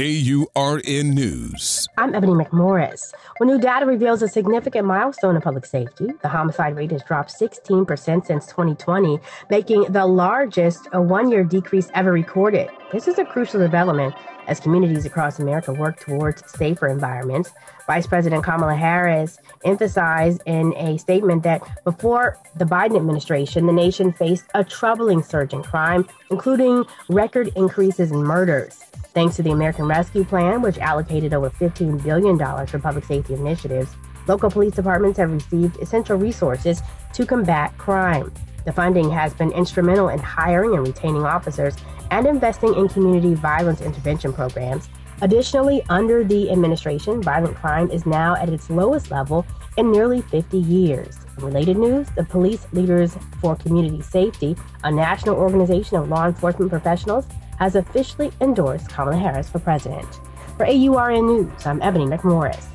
AURN News. I'm Ebony McMorris. When new data reveals a significant milestone in public safety, the homicide rate has dropped 16% since 2020, making the largest uh, a one year decrease ever recorded. This is a crucial development as communities across America work towards safer environments. Vice President Kamala Harris emphasized in a statement that before the Biden administration, the nation faced a troubling surge in crime, including record increases in murders. Thanks to the American Rescue Plan, which allocated over $15 billion for public safety initiatives, local police departments have received essential resources to combat crime. The funding has been instrumental in hiring and retaining officers and investing in community violence intervention programs. Additionally, under the administration, violent crime is now at its lowest level in nearly 50 years. Related news, the Police Leaders for Community Safety, a national organization of law enforcement professionals, has officially endorsed Kamala Harris for president. For AURN News, I'm Ebony McMorris.